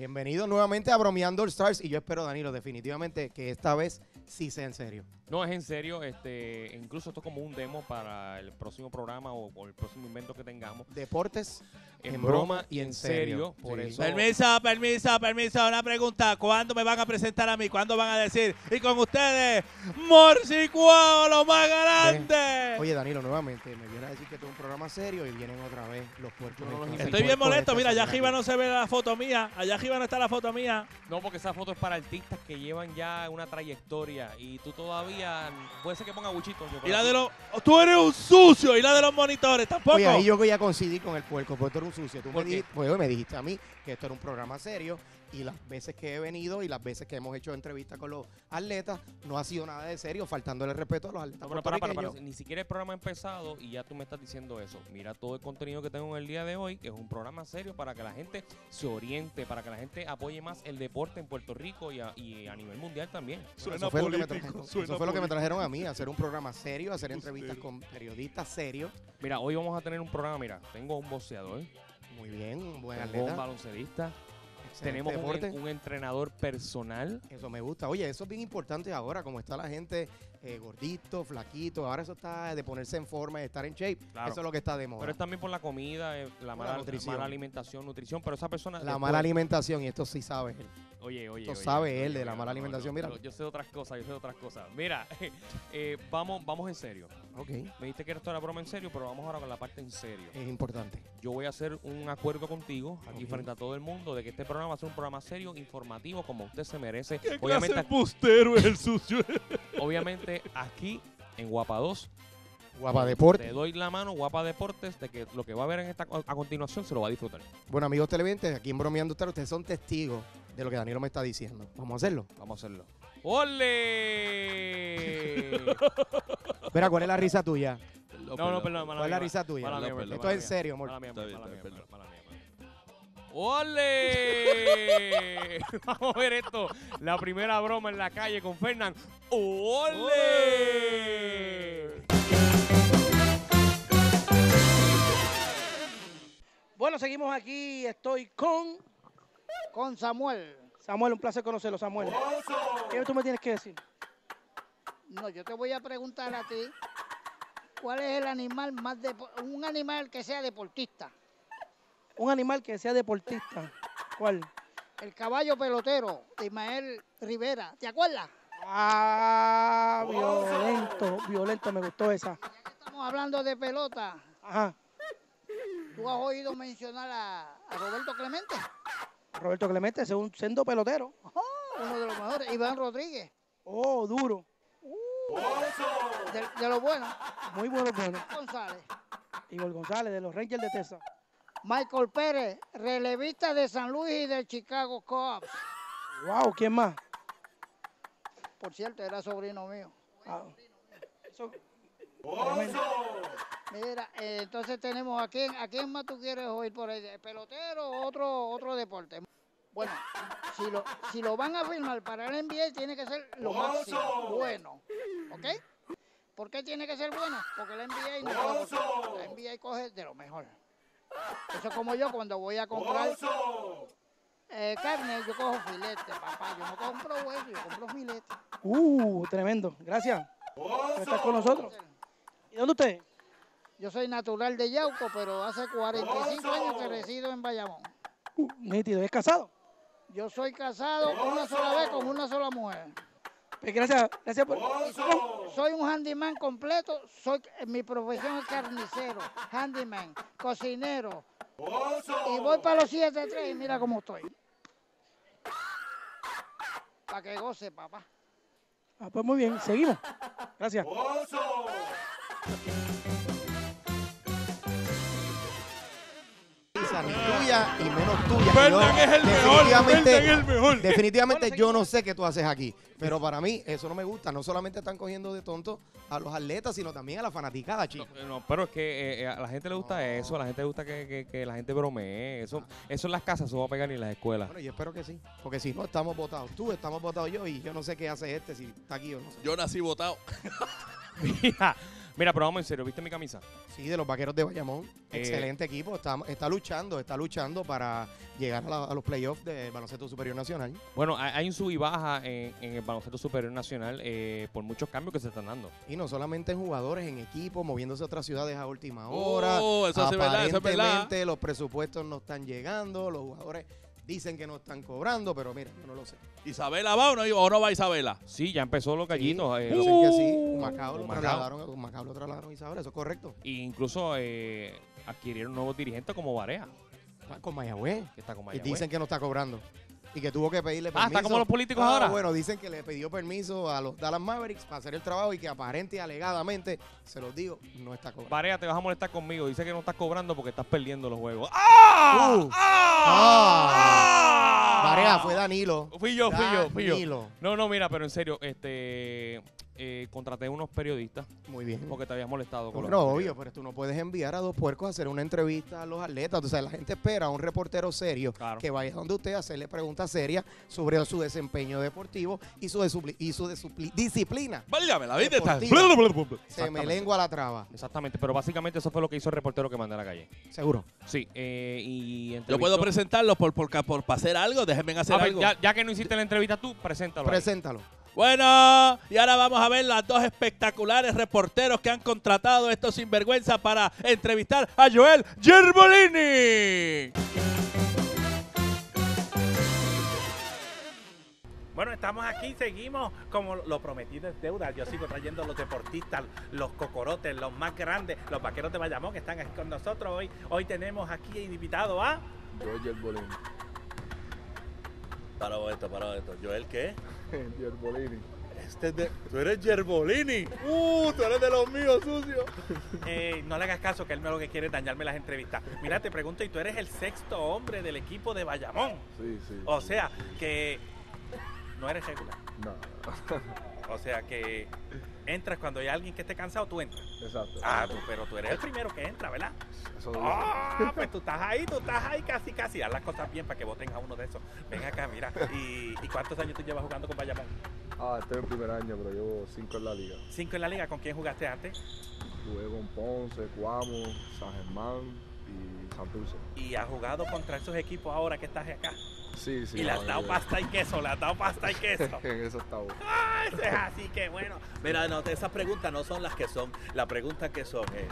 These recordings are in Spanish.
Bienvenido nuevamente a Bromeando All Stars y yo espero, Danilo, definitivamente que esta vez sí sea en serio. No, es en serio. Este, incluso esto es como un demo para el próximo programa o, o el próximo invento que tengamos. Deportes En, broma y en serio. Por Sí. eso. Permiso, permiso, permiso. Una pregunta. ¿Cuándo me van a presentar a mí? ¿Cuándo van a decir? Y con ustedes, Morcicuao, lo más grande. Oye, Danilo, nuevamente me viene a decir que esto es un programa serio y vienen otra vez los puercos. No, Estoy bien molesto. este Mira, allá arriba no se ve la foto mía. Allá arriba no está la foto mía. No, porque esa foto es para artistas que llevan ya una trayectoria y tú todavía. Puede ser que ponga buchito. yo, Y la de los. Tú eres un sucio. Y la de los monitores tampoco. Oye, ahí yo voy a coincidir con el puerco, porque tú eres un sucio. Tú pues, me dijiste a mí que esto era un programa serio y las veces que he venido y las veces que hemos hecho entrevistas con los atletas no ha sido nada de serio, faltándole el respeto a los atletas No, pero para, para, para. Ni siquiera el programa ha empezado y ya tú me estás diciendo eso. Mira todo el contenido que tengo en el día de hoy, que es un programa serio para que la gente se oriente, para que la gente apoye más el deporte en Puerto Rico y a, y a nivel mundial también. Eso fue, lo que, me trajeron, eso fue lo que me trajeron a mí, hacer un programa serio, hacer entrevistas con periodistas serios. Mira, hoy vamos a tener un programa, mira, tengo un boxeador, Muy bien, un buen tengo un atleta. baloncelista, tenemos un, entrenador personal. Eso me gusta. Oye, eso es bien importante ahora, como está la gente eh, gordito, flaquito. Ahora eso está de ponerse en forma, de estar en shape. Claro. Eso es lo que está de moda. Pero es también por la comida, eh, la Por mala, la nutrición. mala alimentación, nutrición, pero esa persona... la después- mala alimentación, y esto sí sabe él. Oye, oye, Esto oye, sabe oye, él de oye, la mala no, alimentación, no, mira. Yo, yo sé de otras cosas, yo sé de otras cosas. Mira, eh, vamos, vamos en serio. Ok, Me dijiste que esto era broma en serio, pero vamos ahora con la parte en serio. es importante. Yo voy a hacer un acuerdo contigo aquí frente a todo el mundo de que este programa va a ser un programa serio, informativo, como usted se merece. ¿Qué Obviamente, clase de bustero es el sucio? obviamente aquí en Guapa 2 Guapa te Deporte. doy la mano, Guapa Deportes, de que lo que va a ver en esta a continuación se lo va a disfrutar. Bueno, amigos televidentes, aquí en Bromeando Star, ustedes son testigos de lo que Danilo me está diciendo. Vamos a hacerlo. Vamos a hacerlo. ¡Ole! Espera, ¿cuál es la risa tuya? no, no, perdón, mala ¿Cuál es la mía, risa tuya? mala mía, Perdón, perdón, Esto mala es en serio, amor. Mala mía, Está bien, mala está mía, bien, mala mía, mala mía. ¡Ole! Vamos a ver esto. La primera broma en la calle con Fernán. ¡Ole! Bueno, seguimos aquí. Estoy con, con Samuel. Samuel, un placer conocerlo, Samuel. ¿Qué tú me tienes que decir? No, yo te voy a preguntar a ti, ¿cuál es el animal más un animal que sea deportista? Un animal que sea deportista. ¿Cuál? El caballo pelotero de Ismael Rivera, ¿te acuerdas? Ah, violento, violento, me gustó esa. Estamos hablando de pelota. Ajá. ¿Tú has oído mencionar a, a Roberto Clemente? Roberto Clemente, es un sendo pelotero. Uno de los mejores. Iván Rodríguez, Oh, duro. de, de los buenos. Muy bueno, bueno. González. Igor González, de los Rangers de Texas. Michael Pérez, relevista de San Luis y de Chicago Cubs. Wow, ¿quién más? Por cierto, era sobrino mío. Ah, eso-. Mira, eh, entonces tenemos a quién, a quién más tú quieres oír por ahí, ¿De pelotero o otro, otro deporte. Bueno, si lo, si lo van a firmar para el NBA tiene que ser lo máximo, bueno, ¿ok? ¿Por qué tiene que ser bueno? Porque el NBA no coge la NBA coge de lo mejor. Eso es como yo cuando voy a comprar eh, carne, yo cojo filete, papá. Yo no compro hueso, yo compro filete. Uh, tremendo. Gracias por estar con nosotros. ¿Y dónde usted? Yo soy natural de Yauco, pero hace 45 años que resido en Bayamón. Uh, nítido. ¿Es casado? Yo soy casado una sola vez con una sola mujer. Pues gracias, gracias por... Y soy, soy un handyman completo. Soy, mi profesión es carnicero, handyman, cocinero. Y voy para los 7-3 y mira cómo estoy. Para que goce, papá. Ah, pues muy bien, seguimos. Gracias. Ni tuya y menos tuya. Fernan Yo es el mejor. definitivamente- Fernan es el mejor. Definitivamente yo no sé qué tú haces aquí, pero para mí eso no me gusta. No solamente están cogiendo de tonto a los atletas, sino también a la fanaticada, chico. No, no, pero es que eh, eh, a la gente le gusta eso, a la gente le gusta que, que- que la gente bromee. Eso, eso en las casas eso va a pegar ni en las escuelas. Bueno, yo espero que sí, porque si no estamos votados tú, estamos votados yo y yo no sé qué hace este, si está aquí o no sé. Yo nací votado. Mira, mira, pero vamos en serio, ¿viste mi camisa? Sí, de los vaqueros de Bayamón. Eh, Excelente equipo. Está, está luchando, está luchando para llegar a, la- a los playoffs del baloncesto superior nacional. Bueno, hay, un sub y baja en, en el baloncesto superior nacional eh, por muchos cambios que se están dando. Y no solamente en jugadores, en equipo, moviéndose a otras ciudades a última hora. Oh, eso es verdad, eso es verdad. Aparentemente los presupuestos no están llegando, los jugadores dicen que no están cobrando, pero mira, yo no lo sé. ¿Isabela va o no, o no va Isabela? Sí, ya empezó los gallitos. eh, Dicen que sí, uh, Humacao lo Humacao. trasladaron, Humacao lo trasladaron a Isabel, eso es correcto. E incluso eh, adquirieron nuevos dirigentes como Barea, Ah, Con Mayagüez. que está con Y Mayagüez. dicen que no está cobrando. Y que tuvo que pedirle Ah, permiso. está como los políticos Ah, ahora. Bueno, dicen que le pidió permiso a los Dallas Mavericks para hacer el trabajo y que aparente y alegadamente, se los digo, no está cobrando. Barea, te vas a molestar conmigo. Dice que no estás cobrando porque estás perdiendo los juegos. ¡Ah! Uh. ¡Ah! Varea, fue Danilo. Fui yo, fui yo, fui yo. Danilo. No, no, mira, pero en serio, este eh, contraté unos periodistas Muy bien. porque te habías molestado con No, los obvio, pero tú no puedes enviar a dos puercos a hacer una entrevista a los atletas. O sea, la gente espera a un reportero serio Claro. que vaya donde usted a hacerle preguntas serias sobre su desempeño deportivo y su, y disciplina. Válgame, la vida está. Se me lengua la traba. Exactamente, pero básicamente eso fue lo que hizo el reportero que mandé a la calle. Seguro. Sí, eh, y Yo puedo presentarlos por, por, por, para hacer algo. Déjenme hacer A ver, algo. ya, ya que no hiciste la entrevista tú, preséntalo. ahí. Bueno, y ahora vamos a ver las dos espectaculares reporteros que han contratado estos sinvergüenza para entrevistar a Joel Gerbolini. Bueno, estamos aquí, seguimos como lo prometido es deuda. Yo sigo trayendo los deportistas, los cocorotes, los más grandes, los vaqueros de Bayamón que están aquí con nosotros hoy. Hoy tenemos aquí invitado a Joel Bolini. Para esto, para esto. ¿Joel qué? Joel Bolini. Este es de, tú eres Gerbolini. Uh, tú eres de los míos, sucio. Eh, no le hagas caso que él me lo que quiere es dañarme las entrevistas. Mira, te pregunto, y tú eres el sexto hombre del equipo de Bayamón. Sí, sí. O sea, que no eres regular. No. O sea, que entras cuando hay alguien que esté cansado, tú entras. Exacto. Ah, tú, pero tú eres el primero que entra, ¿verdad? Eso. Ah, pues tú estás ahí, tú estás ahí casi, casi. Haz las cosas bien para que voten a uno de esos. Ven acá, mira. ¿Y, y cuántos años tú llevas jugando con Bayamón? Ah, este es el primer año, pero llevo cinco en la liga. Cinco en la liga. ¿Con quién jugaste antes? Jugué con Ponce, Cuamo, San Germán y Santurce. Y has jugado contra esos equipos ahora que estás acá. Sí, sí. y le has dado yo- pasta y queso, le has dado pasta y queso. En eso estaba. Ah, eso es así que bueno. Mira, no, esas preguntas no son las que son. La pregunta que son es...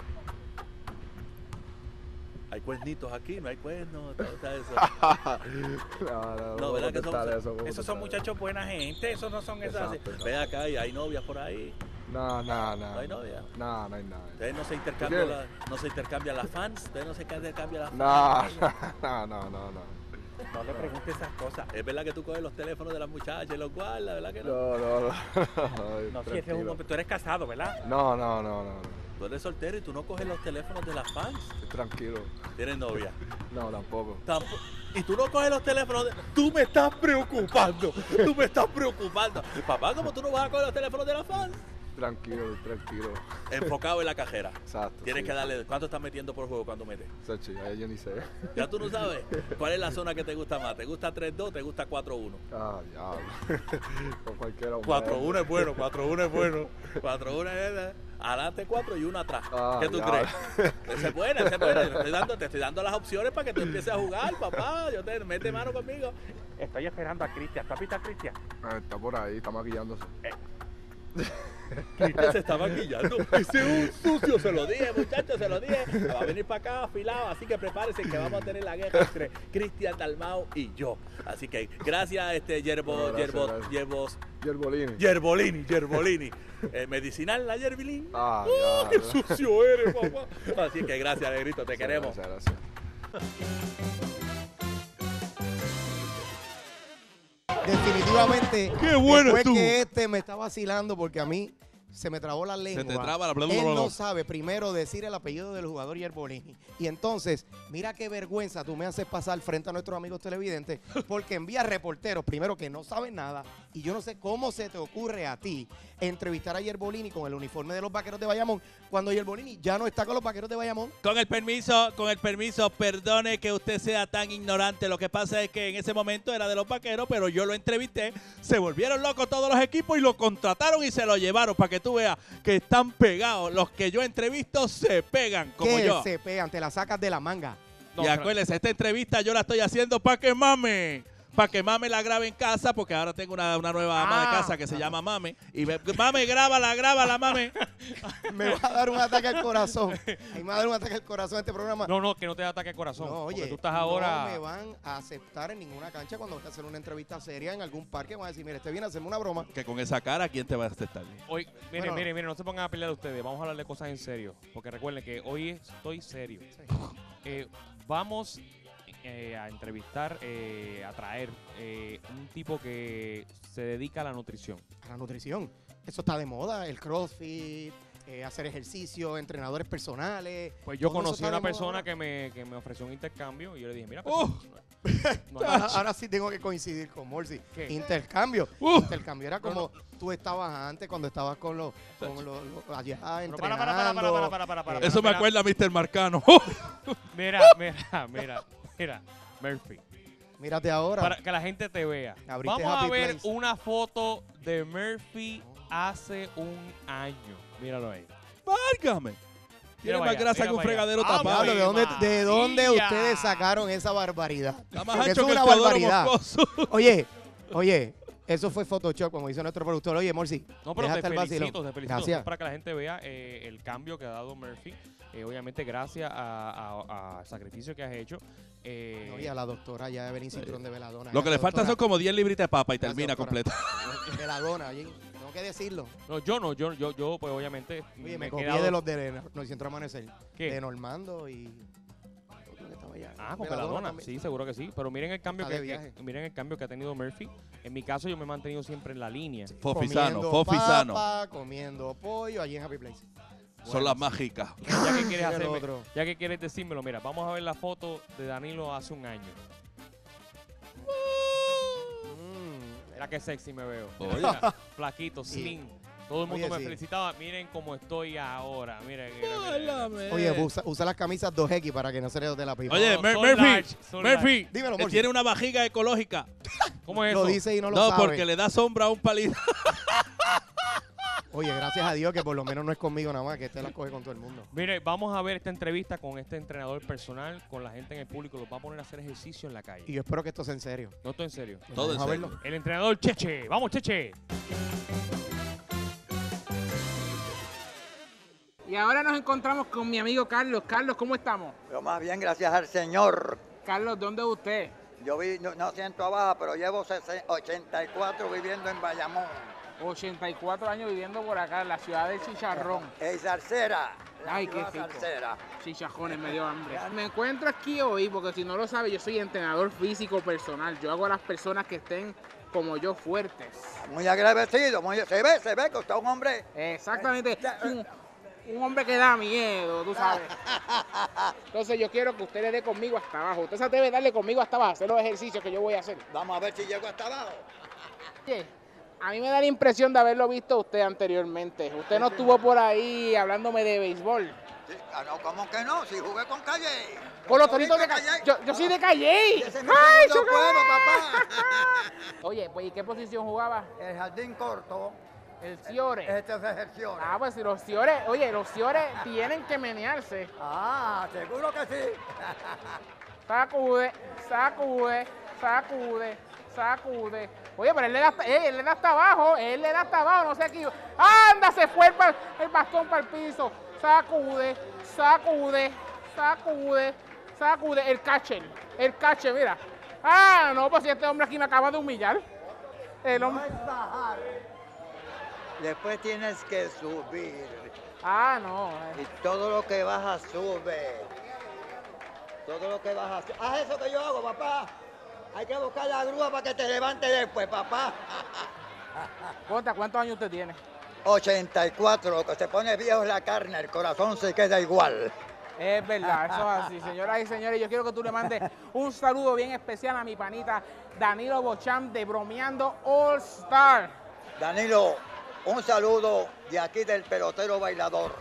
¿Hay cuernitos aquí? ¿No hay cuernos? ¿Todo está eso? no, no, No, ¿verdad que son- eso, ¿cómo Esos son muchachos buena gente, esos no son esas. Exacto. Ven acá y hay novias por ahí. No, no, no. ¿No hay novia? No, no hay nada. Ustedes no se intercambian, ¿Tú la- no se intercambian las fans. Ustedes no se intercambian las No, fans. no, no, no, no. No le preguntes esas cosas. Es verdad que tú coges los teléfonos de las muchachas y los guardas, ¿verdad que no? No, no, no. No, si ese es un hombre, tú eres casado, ¿verdad? No, no, no, no, no. Tú eres soltero y tú no coges los teléfonos de las fans. Tranquilo. Tienes novia. No, tampoco. Tampo- Y tú no coges los teléfonos de... Tú me estás preocupando. Tú me estás preocupando. Papá, ¿cómo tú no vas a coger los teléfonos de las fans? Tranquilo, tranquilo. Enfocado en la cajera. Exacto. Tienes sí. que darle... ¿Cuánto estás metiendo por juego cuando metes? Sachi, ahí yo ni sé. Ya tú no sabes. ¿Cuál es la zona que te gusta más? ¿Te gusta 3-2 te gusta 4-1? Ah, diablo. Con cualquiera. hombre. 4-1 es bueno, 4-1 es bueno. 4-1 es adelante 4 y 1 atrás. Ah, ¿Qué tú ya. crees? Ese es bueno, ese es bueno. Te estoy, dando, te estoy dando las opciones para que tú empieces a jugar, papá. Yo te mete mano conmigo. Estoy esperando a Cristian. ¿Tú has visto a Cristian? Ah, está por ahí, está maquillándose. Cristian se está maquillando. Ese es un sucio, se lo dije, muchachos, se lo dije. Va a venir para acá afilado, así que prepárense que vamos a tener la guerra entre Cristian Dalmau y yo. Así que gracias, este Yerbo, No, gracias, Yerbo, gracias. Yerbos, Yerbolini. Yerbolini, Yerbolini. Eh, medicinal la Yerbilín. Ah, ¡Uh, qué sucio eres, papá! Así que gracias, Negrito, te queremos. Gracias, gracias. Definitivamente, Qué bueno después estuvo. que este me está vacilando porque a mí se me trabó la lengua. Se te traba la bla, bla, Él no sabe primero decir el apellido del jugador Yerbolini. Y entonces, mira qué vergüenza tú me haces pasar frente a nuestros amigos televidentes porque envías reporteros, primero que no saben nada, y yo no sé cómo se te ocurre a ti entrevistar a Yerbolini con el uniforme de los vaqueros de Bayamón cuando Yerbolini ya no está con los vaqueros de Bayamón. Con el permiso, con el permiso, perdone que usted sea tan ignorante. Lo que pasa es que en ese momento era de los vaqueros, pero yo lo entrevisté. Se volvieron locos todos los equipos y lo contrataron y se lo llevaron para que tú veas que están pegados. Los que yo entrevisto se pegan, como que yo. se pegan, te la sacas de la manga. No, y acuérdense, esta entrevista yo la estoy haciendo para que mame. Para que Mame la grabe en casa, porque ahora tengo una, una nueva ama de Ah. casa que se llama Mame. Y ve- Mame, grábala, grábala, Mame. Me va a dar un ataque al corazón. Ahí me va a dar un ataque al corazón este programa. No, no, que no te da ataque al corazón. No, oye, tú estás ahora. no me van a aceptar en ninguna cancha cuando voy a hacer una entrevista seria en algún parque. Van a decir, mire, este viene a hacerme una broma. Que con esa cara, ¿quién te va a aceptar? Hoy, miren, Bueno. miren, miren, no se pongan a pelear ustedes. Vamos a hablar de cosas en serio. Porque recuerden que hoy estoy serio. Eh, vamos eh, a entrevistar, eh, a traer eh, un tipo que se dedica a la nutrición. A la nutrición. Eso está de moda, el crossfit, hacer ejercicio, entrenadores personales. Pues yo conocí a una persona que me, que me, ofreció un intercambio y yo le dije, mira, ahora, sí tengo que coincidir con Morsi. Intercambio. Intercambio era como tú estabas antes cuando estabas con los, con los, allá entrenando. Eso me acuerda a Mr. Marcano. mira, mira, mira mira, Murphy. Mírate ahora. Para que la gente te vea. Abriste Vamos a Happy ver Place. una foto de Murphy hace un año. Míralo ahí. Válgame. Tiene Mira más para allá, grasa mira que un para allá. fregadero Ah, tapado. ¿de dónde, ¿de dónde María. ustedes sacaron esa barbaridad? Está más Porque ancho eso que es el una Teodoro barbaridad. Moscoso. Oye, oye, eso fue Photoshop, como dice nuestro productor. Oye, Morsi, No, pero déjate te el vacilón. felicito, te felicito. Gracias. Para que la gente vea eh, el cambio que ha dado Murphy. Eh, obviamente, gracias a- a- al sacrificio que has hecho. Eh, Oye, a la doctora ya Evelyn Cinturón de Veladona. Lo que le falta son como 10 libritas de papa y termina doctora. completa. Veladona, oye, tengo que decirlo. no, yo no, yo, yo, yo, pues obviamente. Oye, me, he copié quedado- de los de No Centro Amanecer. ¿Qué? De Normando y... Ah, con Veladona Peladona, sí, seguro que sí. Pero miren el cambio que, miren el cambio que ha tenido Murphy. En mi caso, yo me he mantenido siempre en la línea. Fofisano, Comiendo fofisano. papa, comiendo pollo allí en Happy Place. Son las mágicas. Ya que quieres hacerme, otro. ya que quieres decírmelo, mira, vamos a ver la foto de Danilo hace un año. Mm, Mira qué sexy me veo. Mira, flaquito, slim. Todo el mundo Oye, me sí. felicitaba. Miren cómo estoy ahora. Miren, miren, miren, miren. Válgame. Oye, usa, usa las camisas 2X para que no se le dé la pipa. Oye, No, Murphy, large, Murphy, Dímelo, Morsi. tiene una vajiga ecológica. ¿Cómo es lo eso? dice y no lo No, sabe. porque le da sombra a un palito. Oye, gracias a Dios que por lo menos no es conmigo nada más, que este la coge con todo el mundo. Mire, vamos a ver esta entrevista con este entrenador personal, con la gente en el público. Los va a poner a hacer ejercicio en la calle. Y yo espero que esto sea en serio. No estoy en serio. Todo Vamos a en verlo. serio. El entrenador Cheche. Vamos, Cheche. Y ahora nos encontramos con mi amigo Carlos. Carlos, ¿cómo estamos? Pero más bien gracias al Señor. Carlos, ¿dónde es usted? Yo vi, no, no siento abajo, pero llevo 60 84 viviendo en Bayamón. 84 años viviendo por acá, en la ciudad de Chicharrón. Es Zarcera. Ay, qué rico. Zarcera. Chichajones, me dio hambre. Me encuentro aquí hoy porque si no lo sabe, yo soy entrenador físico personal. Yo hago a las personas que estén como yo fuertes. Muy agradecido, muy, se ve, se ve que usted es un hombre. Exactamente. Un, un hombre que da miedo, tú sabes. Entonces yo quiero que usted le dé conmigo hasta abajo. Usted se debe darle conmigo hasta abajo, hacer los ejercicios que yo voy a hacer. Vamos a ver si llego hasta abajo. Oye, A mí me da la impresión de haberlo visto usted anteriormente. Usted no estuvo por ahí hablándome de béisbol. Sí, ah, no, ¿cómo que no? Si jugué con Calle. Con los Toritos de Calle. Yo, yo soy de Calle. Es mi ¡Ay, chocolate! juego, papá. Oye, pues ¿y qué posición jugaba? El jardín corto. El Ciore. Este es ejerció. Ah, pues si los Ciores, oye, los Ciores tienen que menearse. Ah, seguro que sí. Sacude, sacude, sacude, sacude. Oye, pero él le da hasta, eh, él le da hasta abajo, él le da hasta abajo, no sé aquí. ¡Anda! Se fue el, ba- el bastón para el piso. Sacude, sacude, sacude, sacude. El catcher, el catcher, mira. Ah, no, pues si este hombre aquí me acaba de humillar. El No hombre. es bajar. Después tienes que subir. Ah, no. eh. Y todo lo que baja sube. Todo lo que baja sube. Haz eso que yo hago, papá. Hay que buscar la grúa para que te levante después, papá. Conta, ¿cuántos años usted tiene? 84. Lo que se pone viejo es la carne, el corazón se queda igual. Es verdad, eso es así, señoras y señores. Yo quiero que tú le mandes un saludo bien especial a mi panita Danilo Bocham de Bromeando All Star. Danilo, un saludo de aquí del pelotero bailador.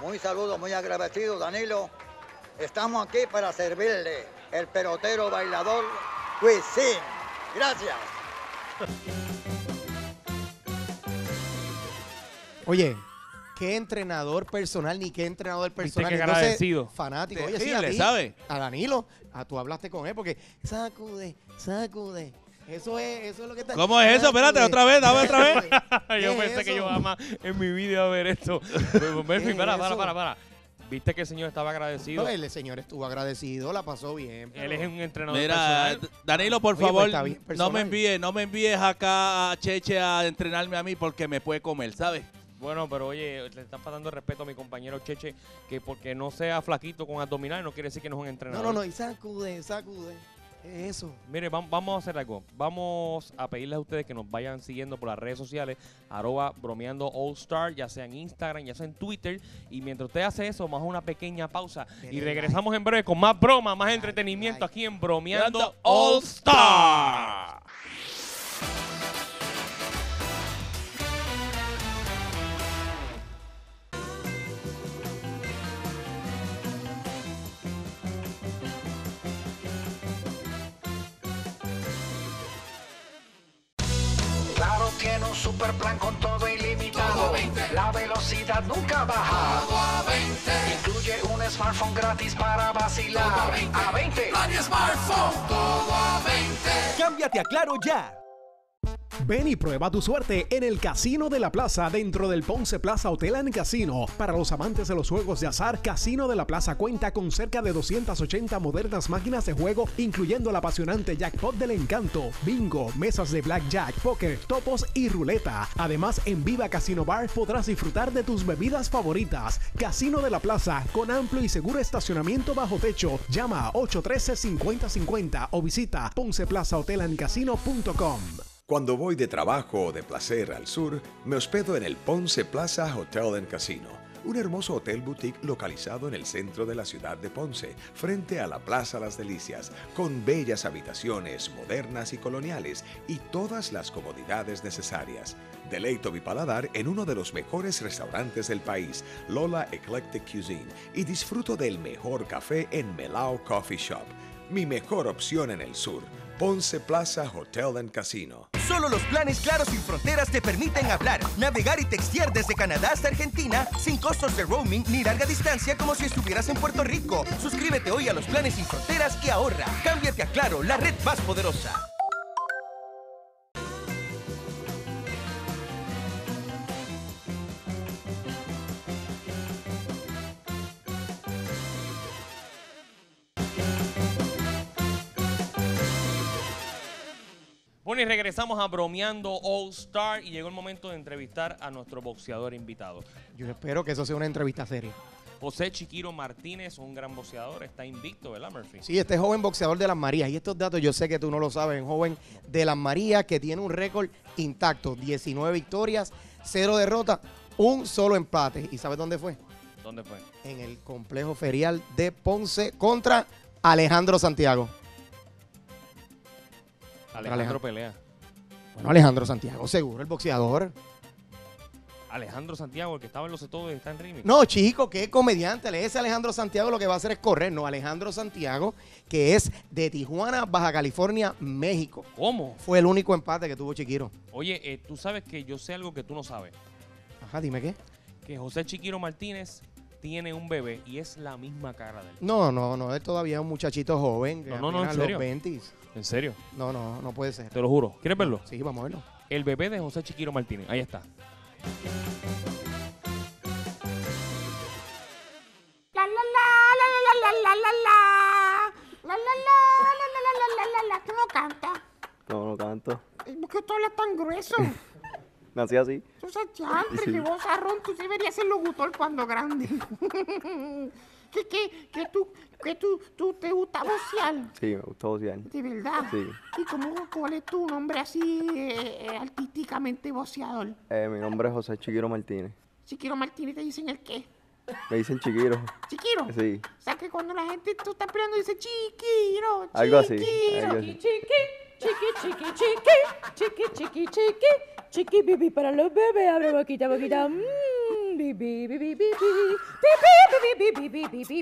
Muy saludo, muy agradecido, Danilo. Estamos aquí para servirle el pelotero bailador Cuisine. Gracias. Oye, qué entrenador personal, ni qué entrenador Viste personal. qué Entonces, agradecido. Fanático. Oye, sí, a Terrible, ti, ¿sabe? A Danilo, a tú hablaste con él porque sacude, sacude. Eso es, eso es lo que está. ¿Cómo es eso? Espérate, otra vez, dame otra vez. yo ¿Qué pensé es que yo jamás en mi vida iba a ver esto. Pero, Murphy, ¿Qué para, es para, eso? para, para. Viste que el señor estaba agradecido. No, el señor estuvo agradecido, la pasó bien. Él es un entrenador Mira, personal. Danilo, por Oye, pues, favor, no me envíes, no me envíes acá a Cheche a entrenarme a mí porque me puede comer, ¿sabes? Bueno, pero oye, le están faltando el respeto a mi compañero Cheche, que porque no sea flaquito con abdominales no quiere decir que no es un No, entrenador. no, no, y sacude, sacude. ¿Qué es eso? Mire, vam- vamos a hacer algo. Vamos a pedirles a ustedes que nos vayan siguiendo por las redes sociales, arroba bromeando All Star, ya sea en Instagram, ya sea en Twitter. Y mientras usted hace eso, vamos a una pequeña pausa. Y regresamos en breve con más broma, más entretenimiento like. aquí en Bromeando All Star. velocidad nunca baja. Todo a 20. Incluye un smartphone gratis para vacilar. Todo a 20. A 20. Plan smartphone. Todo a 20. Cámbiate a Claro ya. Ven y prueba tu suerte en el Casino de la Plaza dentro del Ponce Plaza Hotel and Casino. Para los amantes de los juegos de azar, Casino de la Plaza cuenta con cerca de 280 modernas máquinas de juego, incluyendo el apasionante Jackpot del Encanto, bingo, mesas de blackjack, póker, topos y ruleta. Además, en Viva Casino Bar podrás disfrutar de tus bebidas favoritas. Casino de la Plaza, con amplio y seguro estacionamiento bajo techo. Llama a 813-5050 o visita ponceplazahotelandcasino.com. Cuando voy de trabajo o de placer al sur, me hospedo en el Ponce Plaza Hotel Casino, un hermoso hotel boutique localizado en el centro de la ciudad de Ponce, frente a la Plaza Las Delicias, con bellas habitaciones modernas y coloniales y todas las comodidades necesarias. Deleito mi paladar en uno de los mejores restaurantes del país, Lola Eclectic Cuisine, y disfruto del mejor café en Melao Coffee Shop. Mi mejor opción en el sur, Ponce Plaza Hotel and Casino. Solo los planes Claro sin Fronteras te permiten hablar, navegar y textear desde Canadá hasta Argentina sin costos de roaming ni larga distancia como si estuvieras en Puerto Rico. Suscríbete hoy a los planes sin fronteras y ahorra. Cámbiate a Claro, la red más poderosa. Bueno, y regresamos a Bromeando All Star y llegó el momento de entrevistar a nuestro boxeador invitado. Yo espero que eso sea una entrevista seria. José Chiquiro Martínez, un gran boxeador, está invicto, ¿verdad, Murphy? Sí, este joven boxeador de las Marías. Y estos datos yo sé que tú no lo sabes. Un joven de las Marías que tiene un récord intacto. 19 victorias, 0 derrotas, un solo empate. ¿Y sabes dónde fue? ¿Dónde fue? En el complejo ferial de Ponce contra Alejandro Santiago. Alejandro, Pelea. Bueno, Alejandro Santiago, seguro, el boxeador. Alejandro Santiago, el que estaba en los estados está en Remix. No, chico, que comediante. Ese Alejandro Santiago lo que va a hacer es correr. No, Alejandro Santiago, que es de Tijuana, Baja California, México. ¿Cómo? Fue el único empate que tuvo Chiquiro. Oye, eh, tú sabes que yo sé algo que tú no sabes. Ajá, dime qué. Que José Chiquiro Martínez tiene un bebé y es la misma cara de. No, no, no, él todavía es un muchachito joven. No, no, no, los ¿En serio? No, no, no puede ser. Te lo juro. ¿Quieres verlo? Sí, vamos a verlo. El bebé de José Chiquiro Martínez. Ahí está. La la la la la la la la la la la la la la la la la la la la tú no cantas No, no canto. ¿por qué tú hablas tan grueso? nací así. Susa chantre, Sí. qué vozarrón, tú deberías ser locutor cuando grande. ¿Qué, qué, qué tú, qué tú, tú te gusta vocear? Sí, me gustó vocear. ¿De verdad? Sí. ¿Y cómo, cuál es tu nombre así eh, eh, artísticamente voceador? Eh, mi nombre es José Chiquiro Martínez. Chiquiro Martínez te dicen el qué? Me dicen Chiquiro. Chiquiro. Sí, O sea que cuando la gente tú estás peleando dice Chiquiro, algo así. Chiquiro. algo así. Chiqui, chiqui, chiqui, chiqui, chiqui, chiqui, chiqui, bibi para los bebés, abre boquita, boquita, mmm, bibi, bibi, bibi,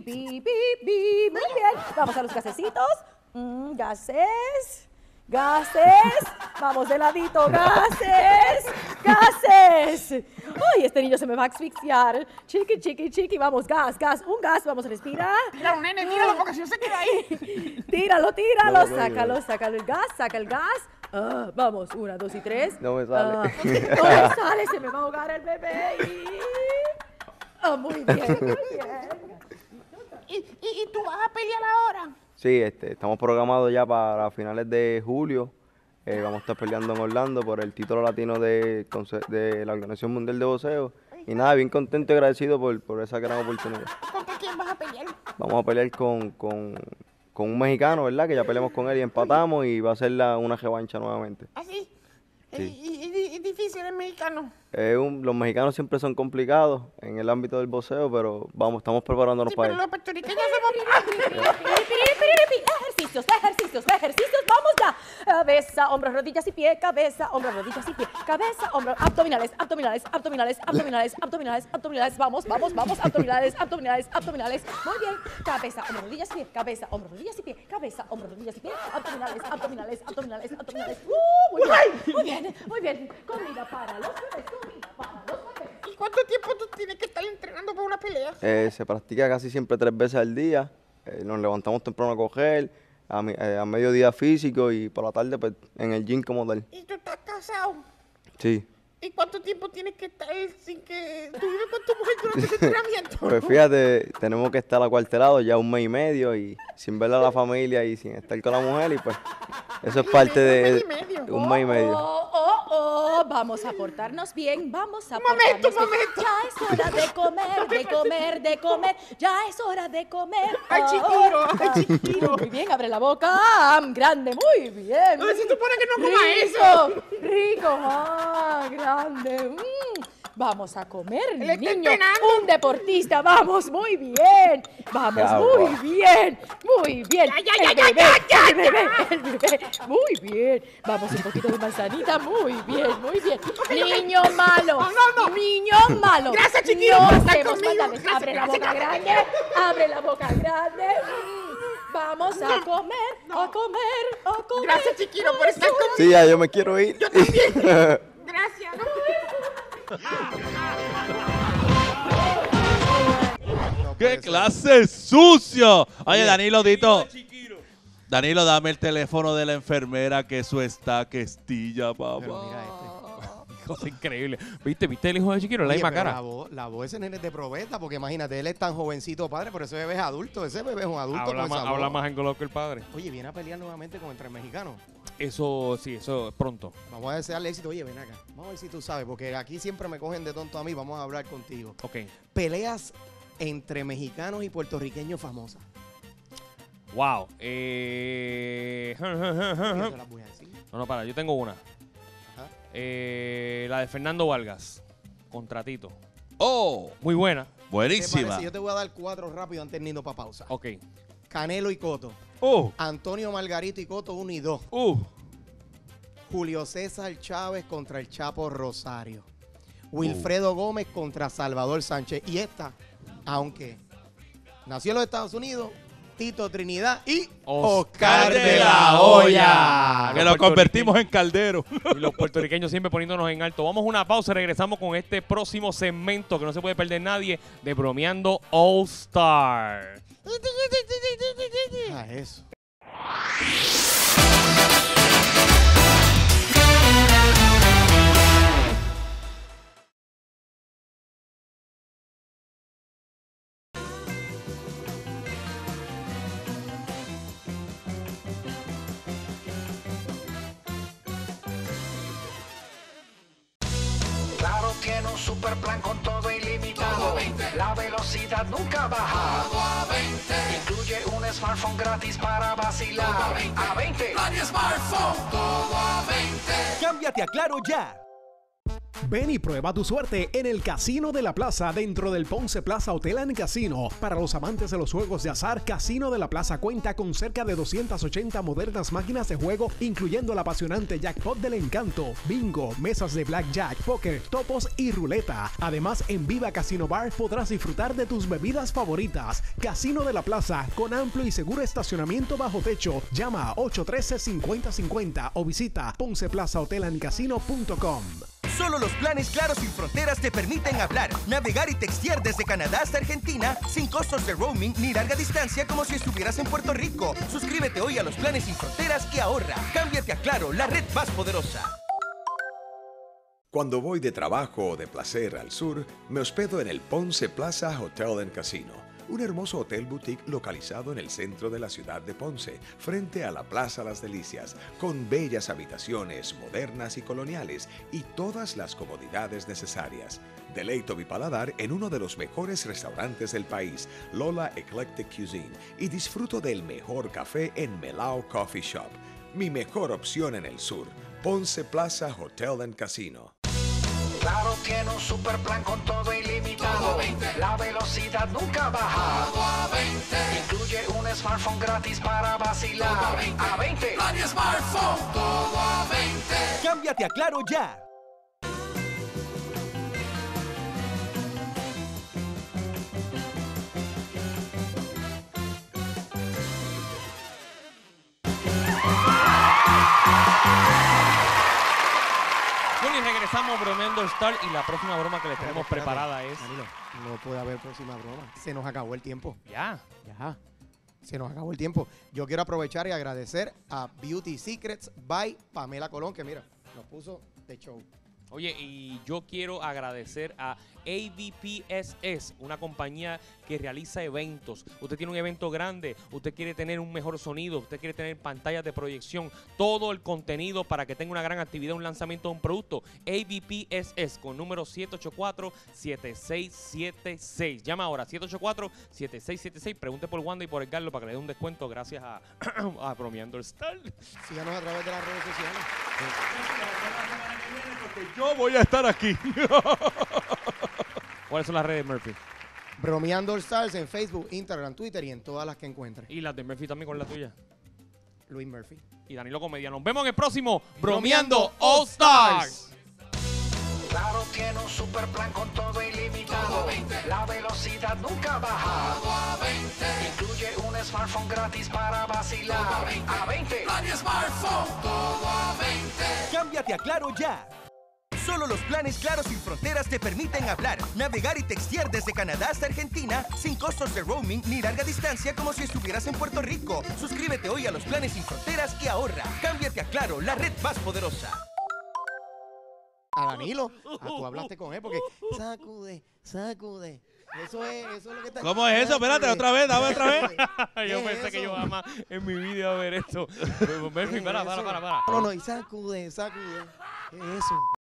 bibi, muy bien, vamos a los gasecitos, mm, gases, gases, vamos de ladito, gases, gases, ay, este niño se me va a asfixiar, chiqui, chiqui, chiqui, vamos, gas, gas, un gas, vamos a respirar, Tíralo, nene, tíralo porque si no se queda ahí. Tíralo, tíralo, sácalo, sácalo el gas, saca el gas. Ah, vamos, una, dos y tres. No me sale. Ah, no me sale, se me va a ahogar el bebé. Y... Ah, muy bien, muy bien. ¿Y, y, y tú vas a pelear ahora? Sí, este, estamos programados ya para finales de julio. Eh, vamos a estar peleando en Orlando por el título latino de, de la Organización Mundial de Boxeo. Y nada, bien contento y agradecido por, por esa gran oportunidad. ¿Contra quién vas a pelear? Vamos a pelear con, con, con un mexicano, ¿verdad? Que ya peleamos con él y empatamos y va a ser la- una revancha nuevamente. ¿Así? Sí. ¿Y, y- y- y difícil el mexicano? Es un- los mexicanos siempre son complicados en el ámbito del boxeo, pero vamos, estamos preparándonos Sí, para pero él. los puertorriqueños somos... Ejercicios, ejercicios, ejercicios. Cabeza, hombros, rodillas y pie, cabeza, hombros, rodillas y pie, cabeza, hombros, abdominales, abdominales, abdominales, abdominales, abdominales, abdominales, vamos, vamos, vamos, abdominales, abdominales, abdominales. Muy bien. Cabeza, hombros, rodillas y pie, cabeza, hombros, rodillas y pie, cabeza, hombros, rodillas y pie, abdominales, abdominales, abdominales, abdominales. ¡Uh! muy bien, muy bien, muy bien. Comida para los bebés, comida para los bebés. ¿Y cuánto tiempo tú tienes que estar entrenando para una pelea? Eh, se practica casi siempre tres veces al día. Eh, nos levantamos temprano a coger, a, mi- eh, a mediodía físico y por la tarde pues, en el gym como tal. ¿Y tú estás casado? Sí. ¿Y cuánto tiempo tienes que estar sin que tú vives con tu mujer durante ese entrenamiento? Pues fíjate, tenemos que estar acuartelados ya un mes y medio y sin ver a la familia y sin estar con la mujer y pues eso es parte de un mes y medio. Oh, oh, oh, vamos a portarnos bien, vamos a portarnos bien. Ya es hora de comer, de comer, de comer, ya es hora de comer. Ay, Oh, chiquiro, oh, ay, oh. chiquiro. Muy bien, abre la boca, ah, grande, muy bien. Ay, se supone que no coma rico, Rico, ah, grande. Mm. Vamos a comer, niño. Un deportista, vamos, muy bien. Vamos, Ya, muy guau. bien, muy bien. Ya, ya, El ya, ya, bebé, ya, el bebé, el bebé. Muy bien. Vamos, un poquito de manzanita. Muy bien, muy bien. Niño malo. No, no, no. Niño malo. Gracias, chiquillo, No hacemos. Gracias, Abre la gracias, boca gracias. grande. Abre la boca grande. Mm. Vamos a comer, a comer, a comer. Gracias, chiquiro, por estar conmigo. Sí, ya yo me quiero ir. Gracias. ¡Qué clase sucio! Oye, Danilo, Dito. Danilo, dame el teléfono de la enfermera que eso está que estilla, papá. mira este. Cosa increíble. ¿Viste? ¿Viste el hijo de Chiquiro? La Oye, misma cara. La voz, la voz de ese nene es de probeta, porque imagínate, él es tan jovencito padre, pero ese bebé es adulto, ese bebé es un adulto. Habla con más, esa habla voz. más engoloso que el padre. Oye, viene a pelear nuevamente con entre mexicanos. Eso, sí, eso pronto. Vamos a desearle éxito. Oye, ven acá. Vamos a ver si tú sabes, porque aquí siempre me cogen de tonto a mí. Vamos a hablar contigo. Ok. Peleas entre mexicanos y puertorriqueños famosas. Wow. Eh... Yo te las voy a decir. No, no, para, yo tengo una. Ajá. Eh, la de Fernando Vargas. Contratito. ¡Oh! Muy buena. ¿Te Buenísima. parece? Yo te voy a dar cuatro rápido antes de irnos para pausa. Ok. Canelo y Coto. ¡Uh! Antonio Margarito y Coto 1 y 2. ¡Uh! Julio César Chávez contra el Chapo Rosario. Wilfredo Gómez contra Salvador Sánchez. Y esta, aunque nació en los Estados Unidos, Tito Trinidad y Oscar de la Hoya. Que lo convertimos en caldero. Y los puertorriqueños siempre poniéndonos en alto. Vamos a una pausa y regresamos con este próximo segmento que no se puede perder nadie de Bromeando All Star. Claro tiene un super plan con todo ilimitado. La velocidad nunca baja un smartphone gratis para vacilar. A 20. smartphone. Todo a 20. Cámbiate a Claro ya. Ven y prueba tu suerte en el Casino de la Plaza dentro del Ponce Plaza Hotel and Casino. Para los amantes de los juegos de azar, Casino de la Plaza cuenta con cerca de 280 modernas máquinas de juego, incluyendo el apasionante jackpot del encanto, bingo, mesas de blackjack, póker, topos y ruleta. Además, en Viva Casino Bar podrás disfrutar de tus bebidas favoritas. Casino de la Plaza, con amplio y seguro estacionamiento bajo techo. Llama a 813-5050 o visita ponceplazahotelandcasino.com. Solo los planes Claro sin fronteras te permiten hablar, navegar y textear desde Canadá hasta Argentina sin costos de roaming ni larga distancia como si estuvieras en Puerto Rico. Suscríbete hoy a los planes sin fronteras que ahorra. Cámbiate a Claro, la red más poderosa. Cuando voy de trabajo o de placer al sur, me hospedo en el Ponce Plaza Hotel and Casino, un hermoso hotel boutique localizado en el centro de la ciudad de Ponce, frente a la Plaza Las Delicias, con bellas habitaciones modernas y coloniales y todas las comodidades necesarias. Deleito mi paladar en uno de los mejores restaurantes del país, Lola Eclectic Cuisine, y disfruto del mejor café en Melao Coffee Shop, mi mejor opción en el sur, Ponce Plaza Hotel and Casino. Claro tiene un super plan con todo ilimitado. La velocidad nunca baja. Incluye un smartphone gratis para vacilar. A 20. smartphone. Todo a 20. Cámbiate a Claro ya. Regresamos bromeando Star y la próxima broma que les tenemos Espérate, preparada es... Danilo, no puede haber próxima broma. Se nos acabó el tiempo. Ya. Ya. Se nos acabó el tiempo. Yo quiero aprovechar y agradecer a Beauty Secrets by Pamela Colón, que mira, nos puso de show. Oye, y yo quiero agradecer a AVPSS, una compañía que realiza eventos. Usted tiene un evento grande, usted quiere tener un mejor sonido, usted quiere tener pantallas de proyección, todo el contenido para que tenga una gran actividad, un lanzamiento de un producto. AVPSS con número 784-7676. Llama ahora 784-7676. Pregunte por Wanda y por el Carlos para que le dé un descuento gracias a, a Bromeando el Star. Síganos a través de las redes sociales. Yo voy a estar aquí. ¿Cuáles son las redes, Murphy? Bromeando All Stars en Facebook, Instagram, Twitter y en todas las que encuentre. Y las de Murphy también con la tuya. Luis Murphy. Y Danilo Comedia. Nos vemos en el próximo Bromeando All Stars. Claro tiene un super plan con todo ilimitado. La velocidad nunca baja. Incluye un smartphone gratis para vacilar. A 20. smartphone. Todo a 20. Cámbiate a Claro ya. Solo los planes Claro sin fronteras te permiten hablar, navegar y textear desde Canadá hasta Argentina sin costos de roaming ni larga distancia como si estuvieras en Puerto Rico. Suscríbete hoy a los planes sin fronteras que ahorra. Cámbiate a Claro, la red más poderosa. A Danilo. Ah, tú hablaste con él porque sacude, sacude. Eso es, eso es lo que está. ¿Cómo es eso? Espérate, otra vez, dame otra vez. yo ¿Qué es pensé que eso? yo jamás en mi vida a ver esto. Murphy, para, para, para, para. No, no, y sacude, sacude. ¿Qué es eso?